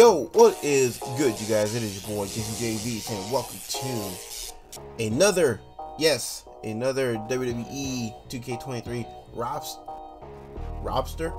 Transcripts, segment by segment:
Yo, what is good, you guys? It is your boy Jason JV saying welcome to another, yes, another WWE 2K23 Robs, Robster,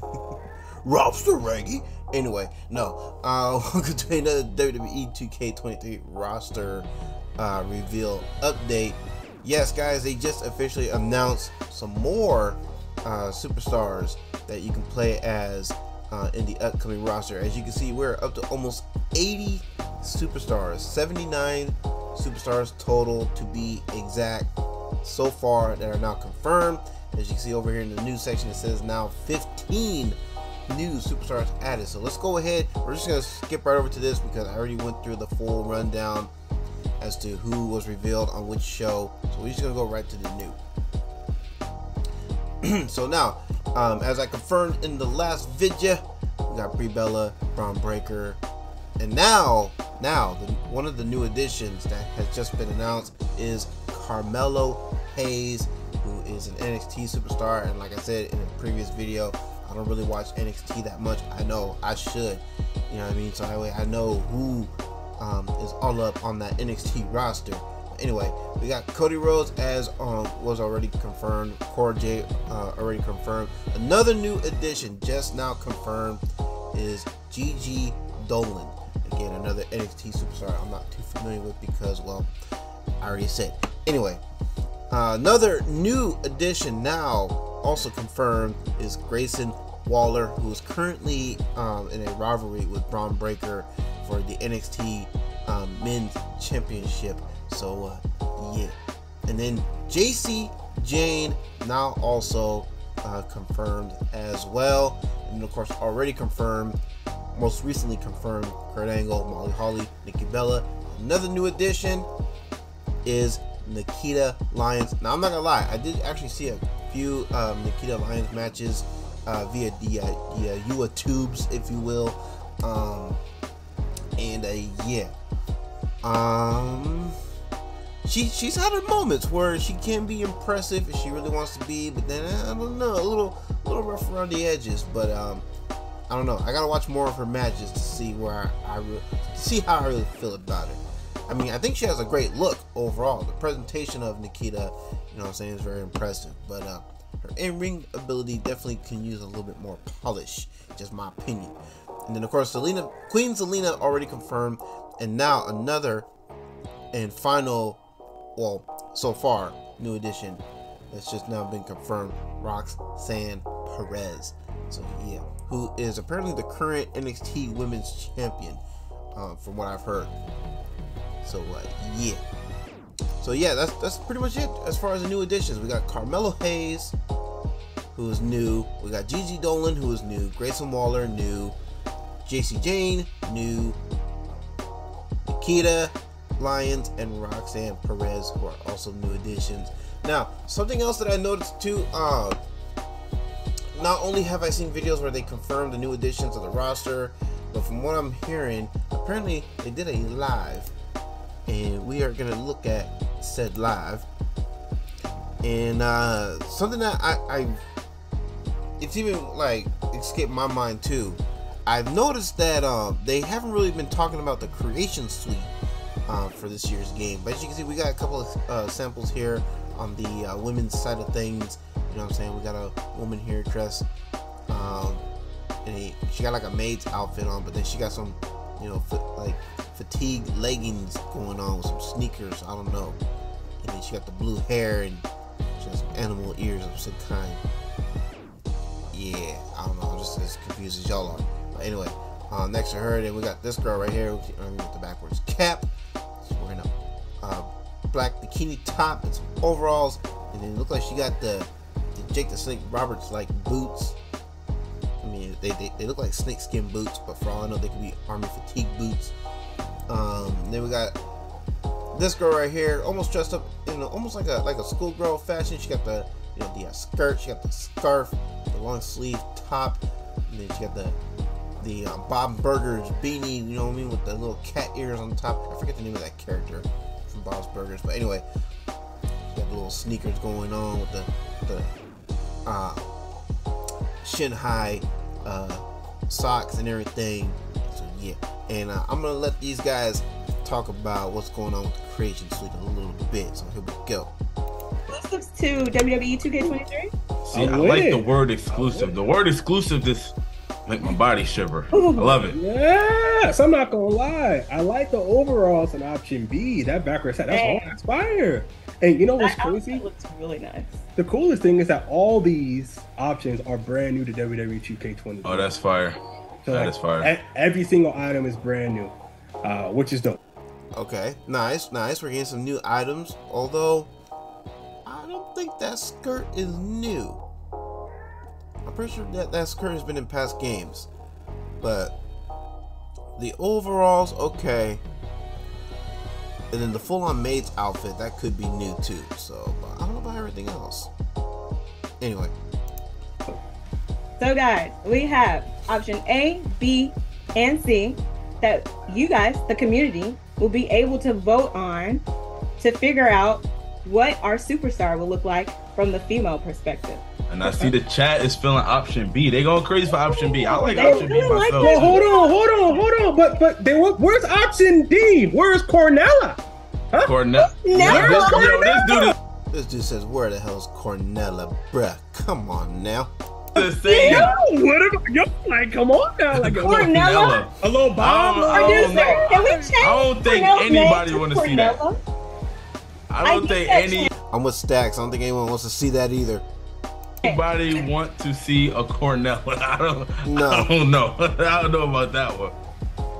Robster Reggie. Anyway, no, uh, welcome to another WWE 2K23 roster uh, reveal update. Yes, guys, they just officially announced some more uh, superstars that you can play as uh, in the upcoming roster. As you can see, we're up to almost 80 superstars, 79 superstars total to be exact so far that are now confirmed. As you can see over here in the news section, it says now 15 new superstars added. So let's go ahead. We're just gonna skip right over to this because I already went through the full rundown as to who was revealed on which show. So we're just gonna go right to the new. so now, um, as I confirmed in the last video, we got Brie Bella, Bron Breakker, and now, now the, one of the new additions that has just been announced is Carmelo Hayes, who is an NXT superstar. And like I said in a previous video, I don't really watch NXT that much. I know I should, you know what I mean. So that way I know who um, is all up on that NXT roster. Anyway, we got Cody Rhodes as um, was already confirmed. Cora Jade uh, already confirmed. Another new addition just now confirmed is Gigi Dolan. Again, another NXT superstar I'm not too familiar with because, well, I already said. Anyway, uh, another new addition now also confirmed is Grayson Waller, who is currently um, in a rivalry with Bron Breakker for the NXT um, Men's Championship. So, uh, yeah. And then Jacy Jayne now also uh, confirmed as well. And of course, already confirmed, most recently confirmed, Kurt Angle, Molly Holly, Nikki Bella. Another new addition is Nikkita Lyons. Now, I'm not gonna lie, I did actually see a few um, Nikkita Lyons matches uh, via the, the UA tubes, if you will. Um, and uh, yeah, um, she she's had her moments where she can be impressive if she really wants to be, but then I don't know, a little a little rough around the edges. But um, I don't know. I gotta watch more of her matches to see where I, I re- see how I really feel about her. I mean, I think she has a great look overall. The presentation of Nikkita, you know, what I'm saying, is very impressive. But uh, her in-ring ability definitely can use a little bit more polish. Just my opinion. And then of course, Zelina, Queen Zelina already confirmed, and now another and final, well, so far new addition that's just now been confirmed, Roxanne Perez. So yeah, who is apparently the current NXT Women's Champion, uh, from what I've heard. So uh, yeah. So yeah, that's that's pretty much it as far as the new additions. We got Carmelo Hayes, who is new. We got Gigi Dolan, who is new. Grayson Waller, new. Jacy Jayne, new. Nikkita Lyons and Roxanne Perez, who are also new additions. Now, something else that I noticed too. Uh, not only have I seen videos where they confirm the new additions of the roster, but from what I'm hearing, apparently they did a live and we are gonna look at said live and uh, something that I, I it's even like escaped my mind too I've noticed that uh, they haven't really been talking about the creation suite uh, for this year's game but as you can see we got a couple of uh, samples here on the uh, women's side of things you know what I'm saying we got a woman here dressed um, and he, she got like a maid's outfit on but then she got some you know like fatigue leggings going on with some sneakers. I don't know. And then she got the blue hair and just animal ears of some kind. Yeah, I don't know. I'm just as confused as y'all are. But anyway, uh, next to her, then we got this girl right here with the backwards cap. Black bikini top and some overalls. And it looked like she got the, the Jake the Snake Roberts like boots. I mean, they, they, they look like snakeskin boots, but for all I know, they could be army fatigue boots. Um, then we got this girl right here, almost dressed up in a, almost like a like a schoolgirl fashion. She got the you know the uh, skirt, she got the scarf, the long sleeve top, and then she got the the um, Bob Burgers beanie. You know what I mean with the little cat ears on top. I forget the name of that character from Bob's Burgers, but anyway, got the little sneakers going on with the the uh, shin high uh, socks and everything. So yeah. And uh, I'm gonna let these guys talk about what's going on with the creation suite a little bit. So here we go. Exclusives to WWE 2K23. See, I I'm with like it. the word exclusive. The word exclusive just make my body shiver. I love it. Yes, I'm not gonna lie. I like the overalls in option B. That backwards hat, that's Hey. all inspire. And you know what's That outfit crazy? looks really nice. The coolest thing is that all these options are brand new to WWE 2K20. Oh, that's fire. so that like, is fire. e- every single item is brand new, uh, which is dope. Okay, nice, nice. We're getting some new items. Although I don't think that skirt is new. I'm pretty sure that that skirt has been in past games, but the overalls okay. And then the full-on maid's outfit that could be new too. So I don't know about everything else. Anyway, So, guys, we have option A, B, and C that you guys, the community, will be able to vote on to figure out what our superstar will look like from the female perspective. And I see the chat is feeling option B. They going crazy for option B. I like They option B really like myself. that. Well, hold on, hold on, hold on. But but there was where's option D? Where's Cornella? Cornell. No. Yo, this, yo, this dude is this dude says, "Where the hell's Cornella, bruh? Come on now." insane. Yo, what am I? Yo, like, come on now, like a little, Cornella? a little Bob. I don't- I don't Producer, know. can we change I don't think Cornella's anybody name to wanna see that. I I don't get think any I'm with Stacks. I don't think anyone wants to see that either. Anybody want to see a Cornell. I don't. No. I don't know. I don't know about that one.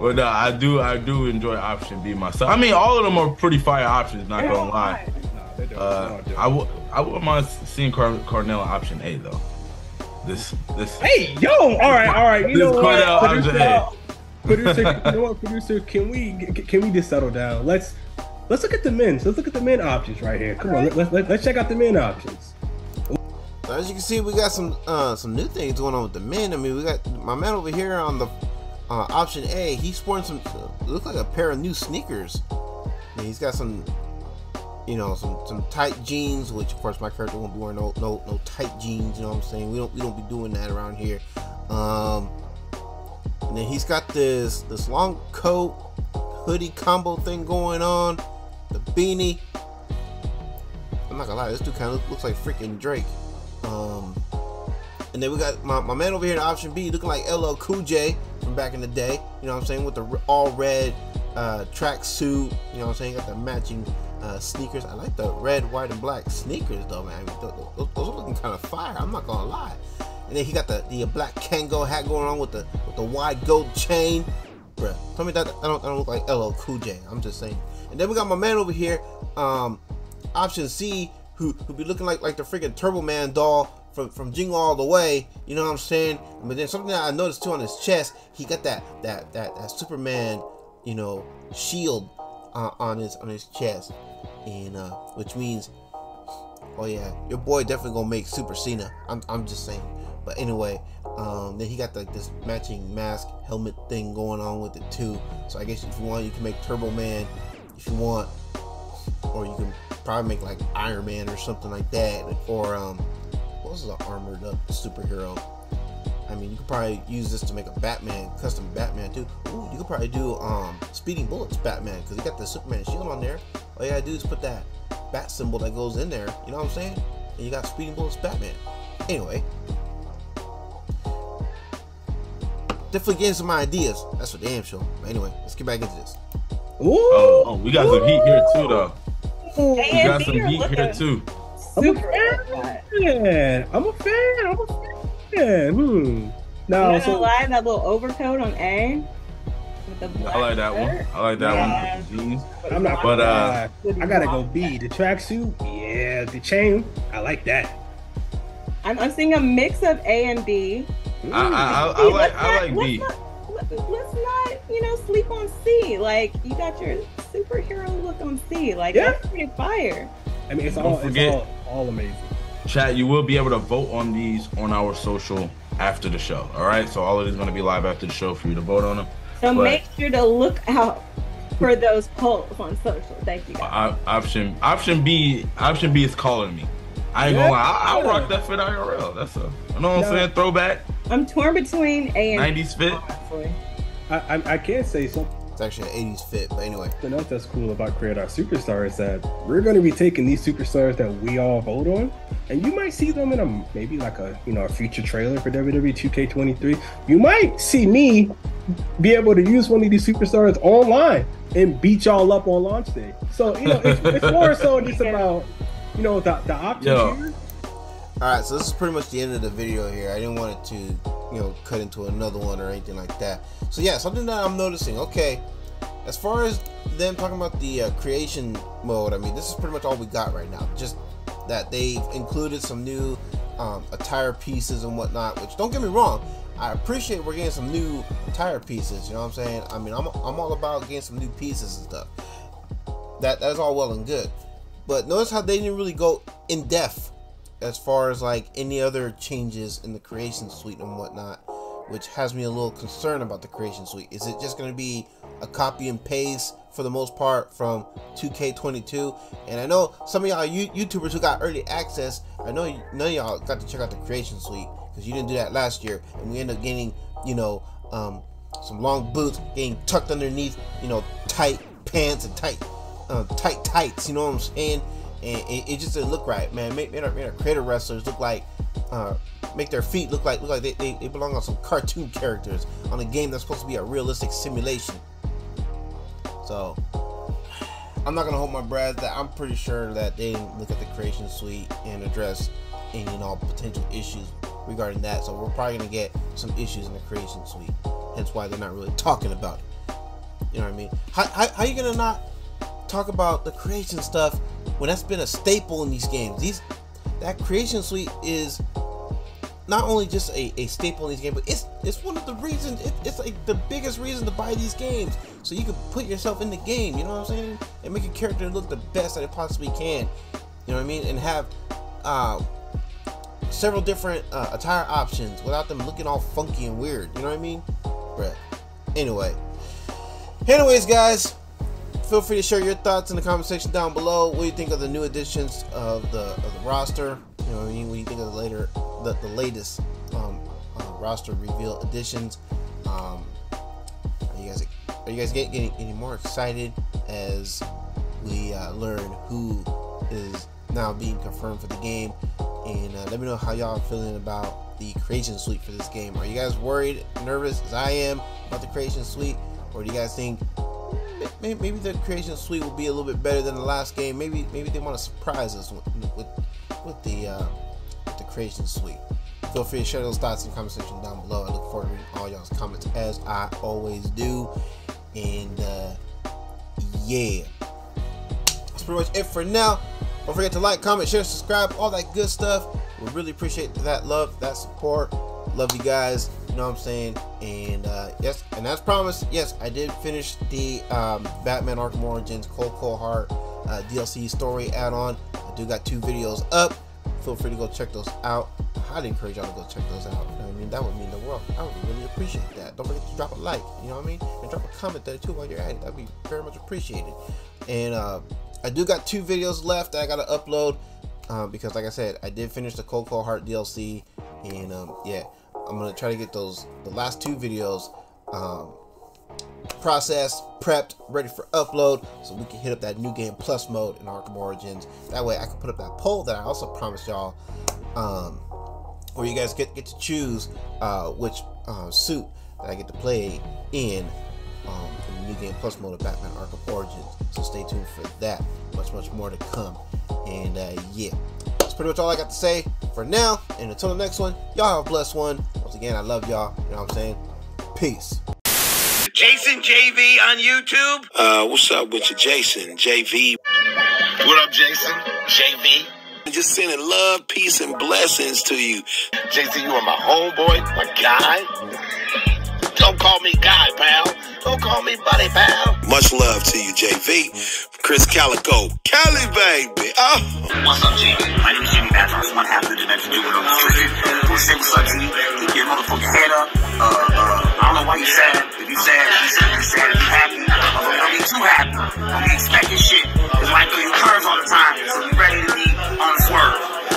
But no, I do. I do enjoy option B myself. I mean, all of them are pretty fire options. Not They're gonna lie. fine. Nah, they. Uh, I would. I wouldn't mind seeing Car- Cornell option A though. This. This. Hey, yo! All right, all right. You This know what? Cornell option Producer, A. producer, you know what, producer? Can we can we just settle down? Let's let's look at the men's. Let's look at the men options right here. Come on, let, let, let, let's check out the men options. So as you can see, we got some uh, some new things going on with the men. I mean, we got my man over here on the uh, option A. He's sporting some uh, look like a pair of new sneakers. He's got some, you know, some some tight jeans. Which of course my character won't be wearing no no no tight jeans. You know what I'm saying? We don't we don't be doing that around here. Um, and then he's got this this long coat hoodie combo thing going on. The beanie. I'm not gonna lie, this dude kind of looks like freaking Drake. Um, and then we got my, my man over here in option B looking like LL Cool J from back in the day. You know what I'm saying? With the all red uh, track suit. You know what I'm saying? Got the matching uh, sneakers. I like the red, white, and black sneakers though, man. I mean, those, those, those are looking kind of fire. I'm not gonna lie. And then he got the, the black Kangol hat going on with the with the wide gold chain. Bruh, tell me that I don't, I don't look like LL Cool J. I'm just saying. And then we got my man over here, um, option C, who who be looking like like the freaking Turbo Man doll from from Jingle All the Way. You know what I'm saying? But then something that I noticed too on his chest, he got that that that that Superman, you know, shield uh, on his on his chest, and uh, which means, oh yeah, your boy definitely gonna make Super Cena. I'm I'm just saying. But anyway, um, then he got like this matching mask helmet thing going on with it too. So I guess if you want, you can make Turbo Man if you want, or you can probably make like Iron Man or something like that, or um, what was the armored up superhero? I mean, you could probably use this to make a Batman, custom Batman too. Ooh, you could probably do um, Speeding Bullets Batman because he got the Superman shield on there. All you gotta do is put that bat symbol that goes in there. You know what I'm saying? And you got Speeding Bullets Batman. Anyway, definitely getting some ideas. That's for damn sure. But anyway, let's get back into this. Ooh, Oh, oh, we got some heat here too, though. We A got some B heat here looking too. super good. fan. I'm a fan. I'm a fan. Hmm. I'm Now, so lie, that little overcoat on A with the black I like that one. I like that Yeah. one. Jeans. I'm not. But, But uh, I gotta go B. The tracksuit, yeah. The chain, I like that. I'm, I'm seeing a mix of A and B. Hmm. I, I, I, I like let's I not- like let's B. Not, let's not, you know, sleep on C. Like you got your superhero look on C. Like Yeah. that's pretty fire. I mean, it's Don't all, forget- it's all, all amazing. Chat, you will be able to vote on these on our social after the show. All right, so all of these going to be live after the show for you to vote on them. So But- make sure to look out for those polls on social. Thank you. Guys. I, option option B option B is calling me. I ain't gonna lie, I, I'll rock that fit IRL. That's a you know what I'm Yeah. saying throwback I'm torn between A and B. 90s fit. honestly. I, I, I can't say something. It's actually an 80s fit, but anyway. Something else that's cool about Create Our Superstar is that we're going to be taking these superstars that we all vote on, and you might see them in a maybe like a you know a future trailer for WWE 2K23. You might see me be able to use one of these superstars online and beat y'all up on launch day. So you know it's, it's more so just about you know the the options Yo. here. All right, so this is pretty much the end of the video here. I didn't want it to, you know, cut into another one or anything like that. So yeah, something that I'm noticing. Okay, as far as them talking about the uh, creation mode, I mean, this is pretty much all we got right now. Just that they've included some new um, attire pieces and whatnot. Which don't get me wrong, I appreciate we're getting some new attire pieces. You know what I'm saying? I mean, I'm I'm all about getting some new pieces and stuff. That that's all well and good, but notice how they didn't really go in depth as far as like any other changes in the creation suite and whatnot, which has me a little concerned about the creation suite. Is it just going to be a copy and paste for the most part from 2K22? And I know some of y'all you- YouTubers who got early access, I know none of y'all got to check out the creation suite because you didn't do that last year, and we end up getting, you know, um, some long boots getting tucked underneath, you know, tight pants and tight, uh, tight tights. You know what I'm saying? And it, it just didn't look right, man. Make, made, our, made our creator wrestlers look like, uh, make their feet look like look like they, they, they belong on some cartoon characters on a game that's supposed to be a realistic simulation. So I'm not gonna hold my breath. That I'm pretty sure that they look at the creation suite and address any and all potential issues regarding that. So we're probably gonna get some issues in the creation suite. Hence why they're not really talking about it. You know what I mean? How, how, how you gonna not talk about the creation stuff when that's been a staple in these games? These that creation suite is not only just a, a staple in these games, but it's it's one of the reasons. It, it's like the biggest reason to buy these games, so you can put yourself in the game. You know what I'm saying? And make your character look the best that it possibly can. You know what I mean? And have uh, several different uh, attire options without them looking all funky and weird. You know what I mean? But anyway, anyways, guys, feel free to share your thoughts in the comment section down below. What do you think of the new additions of the of the roster? You know, what I mean, what do you think of the later the, the latest um, uh, roster reveal additions? Um, are you guys are you guys getting, getting any more excited as we uh, learn who is now being confirmed for the game? And uh, let me know how y'all are feeling about the creation suite for this game. Are you guys worried, nervous as I am about the creation suite, or do you guys think maybe, maybe the creation suite will be a little bit better than the last game. Maybe maybe they want to surprise us with with, with the uh, with the creation suite. Feel free to share those thoughts in the comment section down below. I look forward to reading all y'all's comments as I always do. And uh, yeah, that's pretty much it for now. Don't forget to like, comment, share, subscribe, all that good stuff. We really appreciate that love, that support. Love you guys. Know what I'm saying? And uh, yes, and as promised, yes, I did finish the um, Batman Arkham Origins Cold Cold Heart uh, DLC story add-on. I do got two videos up. Feel free to go check those out. I highly encourage y'all to go check those out. You know I mean? That would mean the world. I would really appreciate that. Don't forget to drop a like. You know what I mean? And drop a comment there too while you're at it. That'd be very much appreciated. And uh, I do got two videos left that I gotta upload. Um, because like I said, I did finish the Cold Cold Heart DLC, and um, yeah, I'm gonna try to get those the last two videos um, processed, prepped, ready for upload, so we can hit up that new game plus mode in Arkham Origins. That way, I can put up that poll that I also promised y'all, um, where you guys get get to choose uh, which uh, suit that I get to play in um, in the new game plus mode of Batman Arkham Origins. So stay tuned for that. Much, much more to come. And uh, yeah, pretty much all I got to say for now. And until the next one, y'all have a blessed one. Once again, I love y'all. You know what I'm saying? Peace. Jason JV on YouTube. Uh, what's up with you, Jason? JV. What up, Jason? JV. Just sending love, peace, and blessings to you. Jason, you are my homeboy, my guy. Don't call me guy, pal. Don't call me buddy, pal. Much love to you, JV. Chris Calico. Cali, baby. Oh. What's up, G? My name's Jimmy Matos. What happened to that to do with on the street? Who said what's up, G? Keep your motherfucking head up. Uh, uh, I don't know why you're sad. If you're sad, if you sad, if you sad, if you happy. Uh, don't be too happy. Don't be expecting shit. It's like you curves all the time. So be ready to be on the swerve.